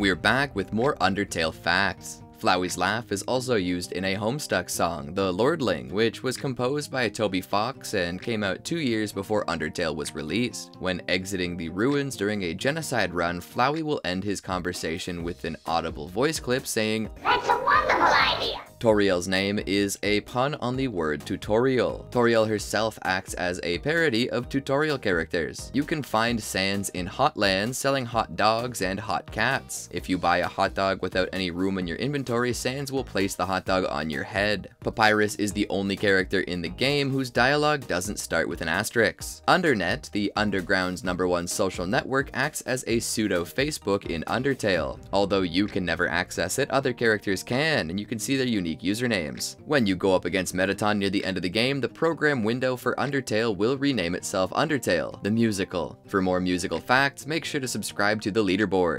We're back with more Undertale facts. Flowey's laugh is also used in a Homestuck song, The Lordling, which was composed by Toby Fox and came out two years before Undertale was released. When exiting the ruins during a genocide run, Flowey will end his conversation with an audible voice clip saying, That's a wonderful idea. Toriel's name is a pun on the word tutorial. Toriel herself acts as a parody of tutorial characters. You can find Sans in Hotlands selling hot dogs and hot cats. If you buy a hot dog without any room in your inventory, Sans will place the hot dog on your head. Papyrus is the only character in the game whose dialogue doesn't start with an asterisk. Undernet, the Underground's number one social network, acts as a pseudo Facebook in Undertale. Although you can never access it, other characters can, and you can see their unique unique usernames. When you go up against Mettaton near the end of the game, the program window for Undertale will rename itself Undertale, the musical. For more musical facts, make sure to subscribe to the leaderboard.